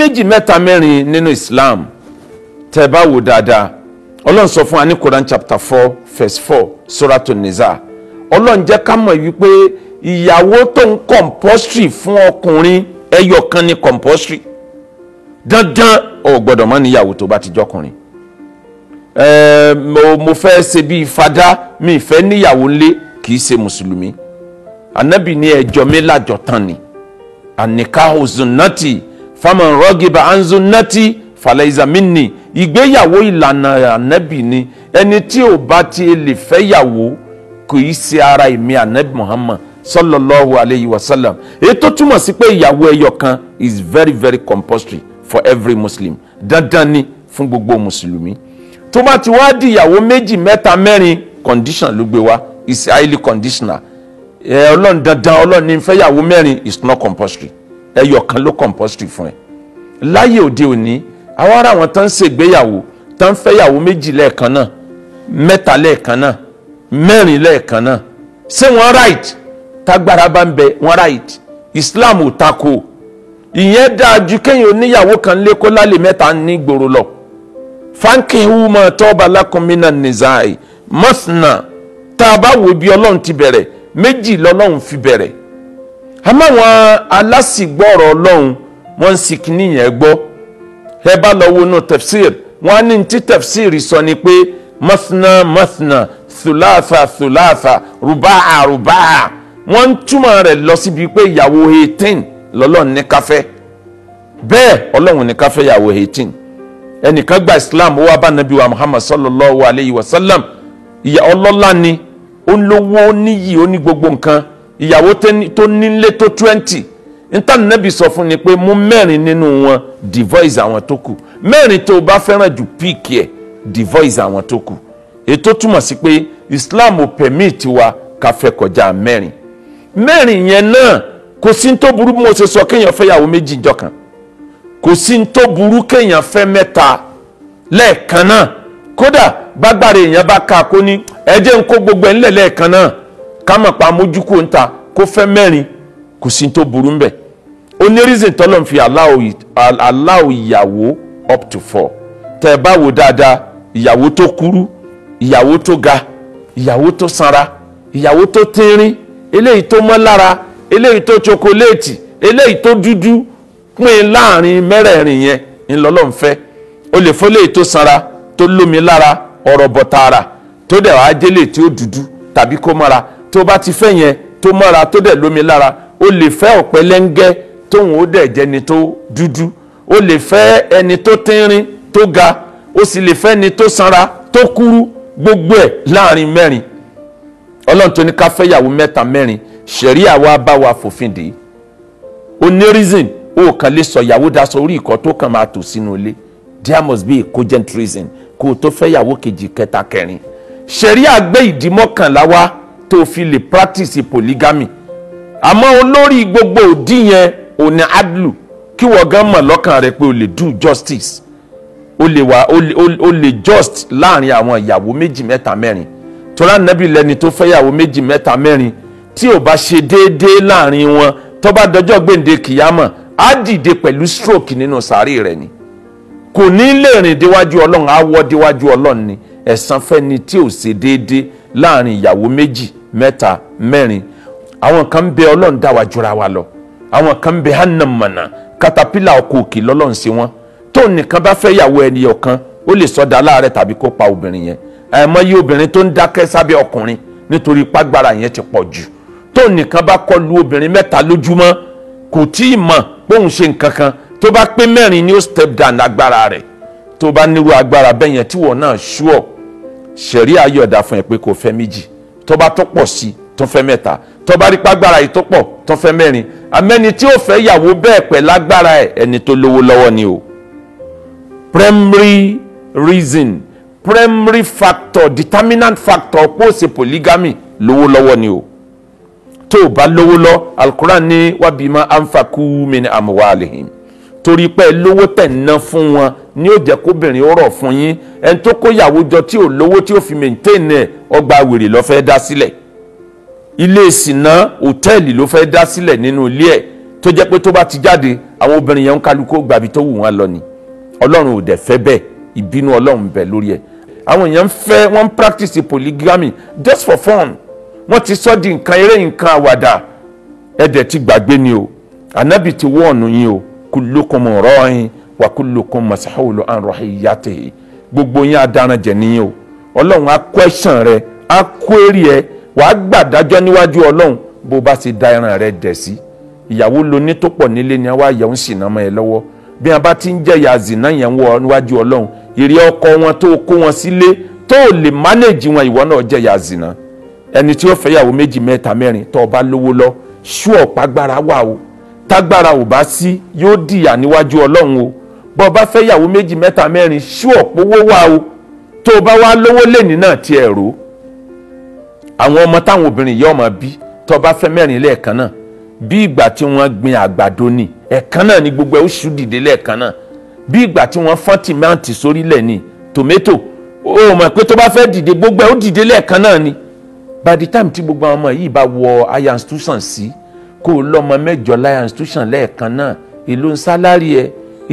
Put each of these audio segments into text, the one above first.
méjì mẹ́ta mẹ́rin nínú Islam. Tẹ́ bá wò dáadáa ọlọ́run sọ fún wa ní Quran chapter four verse four Suratu Nisa. Ọlọ́run jẹ́ ká mọ̀ wípé ìyàwó tó ń compulsory fún ọkùnrin ẹyọ kan ní compulsory. Dandan ò gbọ́dọ̀ mọ́ níyàwó tó bá ti jọkùnrin. Mo fẹ́ ṣe bíi fada mi fẹ́ níyàwó ńlé kì í ṣe mùsùlùmí. Anabi ní ẹjọ́ mi lájọ tán ni. Anikahu zunnati faman rọgìbà anzunnati falayza minni. Ìgbéyàwó ìlànà anabi ni. Ẹni tí ò bá ti lè fẹ́ yàwó kò í ṣe ara ìmí anabi muhammad sallallahu alayhi wa sallam. Ètò túmọ̀ sí pé ìyàwó ẹyọ kan is very very compulsory for every muslim. Dandan ni fún gbogbo mùsùlùmí. Tó bá ti wá di ìyàwó méjì mẹ́ta mẹ́rin condition ló gbé wá. Is highly conditional. Ẹ ọlọ́run dandan ọlọ́run ní fẹ́yàwó mẹ́rin is not compulsory ẹyọ kan ló compulsory fún ẹ. Láyé òde òní àwọn ará wọn tán ń ṣègbéyàwó tán ń fẹ́yàwó méjì lẹ́ẹ̀kan náà mẹ́ta lẹ́ẹ̀kan náà mẹ́rin lẹ́ẹ̀kan náà. Ṣé wọ́n right? Tágbára bá ń bẹ wọ́n right. Islam ò tako. Ìyẹn dáa ju kéèyàn oníyàwó kan lé kó lálẹ́ mẹ́ta ní gbòòrò lọ. Fankihu ma tọ́ba lakumina nizai. Masna tá a bá wo bí ọlọ́run ti bẹ̀rẹ̀ méjì lọ́lọ́run fi bẹ̀rẹ̀ àmọ́ àwọn alásìgbọ́rọ̀ ọlọ́run wọ́n ń sì kíní yẹn gbọ́. Ẹ bá lọ wo inú tafsir wọ́n á ní tí tafsir sọ ni pé masna masna thulatha thulatha rubaa rubaa. Wọ́n ń túmọ̀ rẹ̀ lọ síbi pé ìyàwó eighteen lọ́lọ́run ní káfẹ́ bẹ́ẹ̀ ọlọ́run ní káfẹ́ ìyàwó eighteen. Ẹnìkan gba islam ó wá bá nàbí wa muhammad sallallahu alayhi wa sallam. Ìyá ọlọ́lá ni ó lówó níyì ó ní gbogbo nǹkan ìyàwó tó nílé tó twenty níta nàbí sọ fún ni pé mú mẹ́rin nínú wọn divorce àwọn tó kù. Mẹ́rin tó bá fẹ́ràn jù píìkì ẹ̀ divorce àwọn tó kù. Ètò túmọ̀ sí pé islam ò permit wa ká fẹ́ kọjá mẹ́rin. Mẹ́rin yẹn náà kò sí tó burú bí mo ṣe sọ kéèyàn fẹ́ yàwó méjì jọ kan. Kò sí tó burú kéèyàn fẹ́ mẹ́ta. Lẹ́ẹ̀kan náà kódà bágbára èèyàn bá ká kó ní ẹjẹ́ ń kó gbogbo ẹ̀ ńlẹ̀ lẹ́ẹ̀kan náà ká mọ̀ pa mójúkó ń ta kó fẹ́ mẹ́rin kò sí ní tó burú ńbẹ̀ onírísìn tọ́lọ̀ ń fi aláwọ̀ ìyàwó up to four. Tẹ́ ẹ bá wò dáadáa ìyàwó tó kúrú ìyàwó tó ga ìyàwó tó sanra ìyàwó tó tínrín eléyìí tó mọ́ lára eléyìí tó chokoléètì eléyìí tó dúdú pín láàárín mẹ́rẹ̀ẹ̀rin yẹn ńlọ́lọ́run fẹ́. O lè fọ́lé tó sanra tó lómi lára ọ̀rọ̀ bọ̀tàrà tó dẹ̀ wá délé tí ó dúdú tàbí kó mọ́ra tó bá ti fẹ́ yẹn tó mọ́ra tó dẹ̀ lómi lára o lè fẹ́ ọ̀pẹ lẹ́ńgẹ́ tóun ó dẹ̀ jẹni tó dúdú. O lè fẹ́ ẹni tó tínrín tó ga o sì lè fẹ́ ẹni tó sanra tó kúrú gbogbo ẹ̀ láàárín mẹ́rin. Ọlọ́run tó ní ká fẹ́ yàwó mẹ́ta mẹ́rin ṣẹ̀ríà wa bá wa fòfin dè o ní reason o kàn lè sọ ìyàwó daṣọ orí ìkọ́ tó kàn máa tò sínú ilé. There must be a cogent reason kó o tó fẹ́ ìyàwó kejì kẹta kẹrin. Ṣẹ̀ríà gbé ìdí mọ́kànlá tó fi lè practice polygamy. Àmọ́ olórí gbogbo òdì yẹn ò ní adlu kí wọ́n gan mọ̀ lọ́kàn rẹ pé o lè do justice. O lè wà o lè just láàárín àwọn ìyàwó méjì mẹ́ta mẹ́rin. Tọ́lá nàbì lẹni tó fẹ́ ìyàwó méjì mẹ́ta mẹ́rin tí ò bá ṣe déédéé láàárín wọn tó bá dọjọ́ gbèǹde kìyàmọ̀ á dìde pẹ̀lú stroke nínú sàárè rẹ̀ ni. Kò ní lè rìn déwájú ọlọ́run á wọ́ déwájú ọlọ́run ni. Ẹ̀san fẹ́ni tí ò ṣe déédéé láàárín ìyàwó méjì mẹ́ta mẹ́rin. Àwọn kan bẹ ọlọ́run dá wa jura wa lọ. Àwọn kan bẹ hànàmọ̀nà katapila ọkọ̀ òkè lọ́lọ́run sí wọn. Tó nìkan bá fẹ́ yàwó ẹni ọ̀kan ó lè sọdá láàrẹ̀ tàbí kó pa obìnrin yẹn. Àìmọye obìnrin tó ń dákẹ́ sábẹ́ ọkùnrin nítorí pàgbára yẹn ti pọ̀ jù. Tó nìkan bá kọlu obìnrin mẹ́ta lójúmọ́ kò tí ì mọ̀ bóun ṣe nǹkan kan. Tó bá pé mẹ́rin ni ó step down agbára rẹ̀. Tó bá nírú agbára bẹ́ẹ̀ yẹn tí wọ́n náà ṣúọ̀ ṣẹ̀rí ayọ̀dà fún ẹ pé kò fẹ́ méjì tó bá tó pọ̀ sí tó fẹ́ mẹ́ta. Tó bá rí pàgbára yìí tó pọ̀ tó fẹ́ mẹ́rin. Amẹ́ni tí ó fẹ́ yàwó bẹ́ẹ̀ pẹ̀ lágbára ẹ̀ ẹni tó lówó lọ́wọ́ ni o. Primary reason primary factor determinant factor pé ó ṣe polygamy lówó lọ́wọ́ ni o. Tó o bá lówó lọ alukuran ní wabima anfaku min amwalihim torí pé lówó tẹ̀ ń ná fún wọn ní ó jẹ́ kóbìnrin ó rọ̀ fún yín. Ẹni tó kó yàwó jọ tí ò lówó tí ó fi maintain ẹ̀ ọgbà wèrè ló fẹ́ dá sílẹ̀. Ilé ìsìná hòtẹ́ẹ̀lì ló fẹ́ dá sílẹ̀ nínú ilé ẹ̀. Tó jẹ́ pé tó bá ti jáde àwọn obìnrin yẹn ń kálukú gbàbí tó wù wọ́n lọ ni. Ọlọ́run ò dẹ̀ fẹ́ bẹ́ẹ̀. Ìbínú ọlọ́run bẹ̀ lórí ẹ̀. Àwọn èèyàn fẹ́ wọ́n practice polygamy just for fun. Wọ́n ti sọ́ di nǹkan eré nǹkan àwàdà. Ẹ̀dẹ̀ ti gbàgbé ni o. Ànábì ti wọ́ọ̀nù yín o kullukum ra'in wa kullukum mas'ulun an ra'iyyatihi gbogbo yín adarun jẹ nìyẹn o. Ọlọ́run á question rẹ á query ẹ wàá gbàdájọ́ níwájú ọlọ́run bó bá ti da ẹran rẹ dẹ̀ sí. Ìyàwó lóní tó pọ̀ nílé ni wàá yẹ̀ ń ṣìnà mọ́ ẹ lọ́wọ́. Bí wọn bá ti ń jẹ̀yà zìnà yẹn wọ níwájú ọlọ́run èrè ọkọ wọn tó kó wọn sílé tó lè manage wọn ìwọ náà jẹ̀yà zìnà. Ẹni tí ó fẹ́ yàwó méjì mẹ́ta mẹ́rin tó o bá lówó lọ ṣú ọ̀págbára wà o tágbára ò bá sí yóò dìyà níwájú ọlọ́run o. Ọ bá fẹ́ yàwó méjì mẹ́ta mẹ́rin ṣú ọ̀pọ̀wó wà o. Tó o bá wá lówó lẹ́ni náà ti ẹ̀ rò àwọn ọmọ táwọn obìnrin yìí ọmọ bí tó o bá fẹ́ mẹ́rin lẹ́ẹ̀kan náà bí ìgbà tí wọ́n gbin àgbàdo ni ẹ̀kan náà ni gbogbo ẹ̀ ó ṣú dìde lẹ́ẹ̀kan náà. Bí ìgbà tí wọ́n fọ́n tìmáǹtì sórílẹ̀ ni tòmẹ́tò ó mọ̀ pé tó bá fẹ́ dìde gbogbo ẹ̀ ó dìde lẹ́ẹ̀kan náà ni. By the time tí gbogbo àwọn ọmọ yìí bá wọ institution sí kó o lọ́mọ mẹ́jọ higher institution lẹ́ẹ̀kan náà. Èló ń sálárì ẹ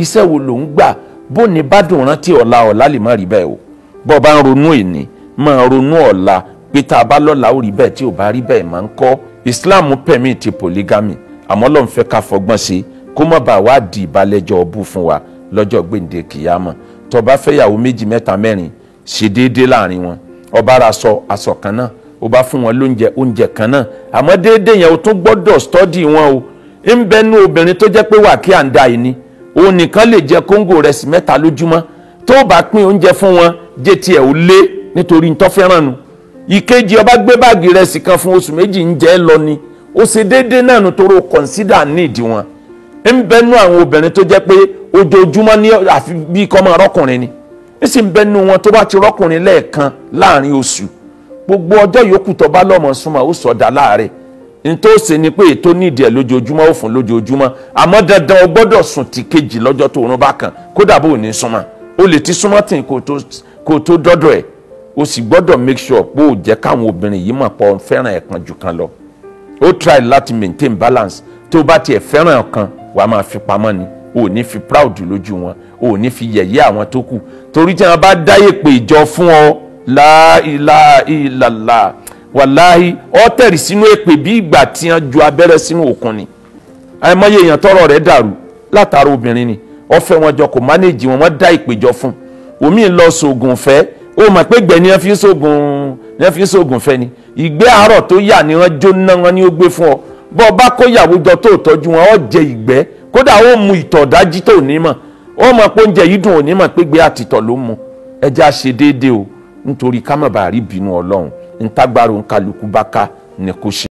iṣẹ́ wo ló ń gbà? Bó ní bá rántí ọ̀la ọ̀la lè má rí bẹ́ẹ̀ o. Bó o bá ń ronú ìní máa ronú ọ̀la pé tá a bá lọ́la ó rí bẹ́ẹ̀ tí ò bá rí bẹ́ẹ̀ máa ń kọ́. Islam permit ti polygamy àmọ́ ló ń fẹ́ ká fọgbọ́n ṣe kó má bàa wá di ìbálẹ́jọ́ ọbú fún wa lọ́jọ́ gbèǹde kìyàmọ̀ tó bá fẹ́ yàwó méjì mẹ́ta mẹ́rin ṣe déédéé láàárín wọn. Ó bá ra aṣọ kan náà ó bá fún wọn lóúnjẹ oúnjẹ kan náà. Àmọ́ déédéé yẹn o tún gbọ́dọ̀ stọ́dì wọn o. Ń bẹnu obìnrin tó jẹ́ pé wà kí à ń da ìní òun nìkan lè jẹ kóńgò rẹ̀ sí mẹ́ta lójúmọ́. Tó bá pín oúnjẹ fún wọn jẹ́ tiẹ̀ ò lé nítorí ntọ́ fẹ́ràn nu. Ìkejì ọba gbé báàgì rẹ̀ sí kan fún oṣù méjì ń jẹ́ lọ ni. Ó ṣe déédéé náà nítorí consider need wọn. Ń bẹnu àwọn obìnrin tó jẹ́ pé ojoojúmọ́ ní àfi bí kọ́ máa rọ́kùnrin ni. Ń sì ń bẹnu wọn tó bá ti rọ́kùnrin lẹ́ẹ̀kan láàárín oṣù gbogbo ọjọ́ yòókù tó bá lọ́mọ súnmọ́ ó sọ̀dà láàrẹ̀ nítorí ó ṣe ni pé ètò nídìí ẹ̀ lójoojúmọ́ ó fún lójoojúmọ́. Àmọ́ dandan o gbọ́dọ̀ sùn ti kejì lọ́jọ́ tó rún bá kàn kódà bó ní súnmọ́. O lè ti súnmọ́ tì kó tó dọ́dọ̀ ẹ̀. O sì gbọ́dọ̀ make sure pé o jẹ́ káwọn obìnrin yìí mọ̀ pọ̀ fẹ́ràn ẹ̀ kan jù kan lọ. O try láti maintain balance. Tó o bá tiẹ̀ fẹ́ràn ẹ̀ kan wà á máa fi pamọ́ ni. O ò ní fi proud lójú wọn. O ò ní fi yẹ̀yẹ́ àwọn tó kù. Torí tí wọn bá dáyè pé ìjọ fún ọ láìláìlàlá wàláhì ọ tẹ̀rì sínú èpè bí ìgbà tí wọ́n ju abẹ́rẹ́ sínú òkun ni. Àìmọye èèyàn tọrọ rẹ̀ dàrú. Látara obìnrin ni. Ọ̀fẹ́ wọn jọ kò mánéèjì wọn wọ́n dá ìpèjọ fún omi ń lọ sóògùn fẹ́ ó mọ̀ pé gbẹ̀ ni wọ́n fi sóògùn ni wọ́n fi ń sóògùn fẹ́ ni. Ìgbé àárọ̀ tó yà ni wọ́n jóná wọn ni ó gbé fún ọ. Bọ́ ọ bá kó ìyàwó jọ tó tọ́jú wọn ọ jẹ ìgbẹ́. Kódà ó mu ìtọ̀ dájí tó ní mọ̀. Ó mọ̀ pé oúnjẹ yìí dùn ò ní mọ̀ pé gbé àtìtọ̀ ló mu. Ẹjẹ́ á ṣe déédéé o nítorí ká má bàa rí bínú ọlọ́run ntágbára òǹkàlùkù bá ká ní kó ṣe.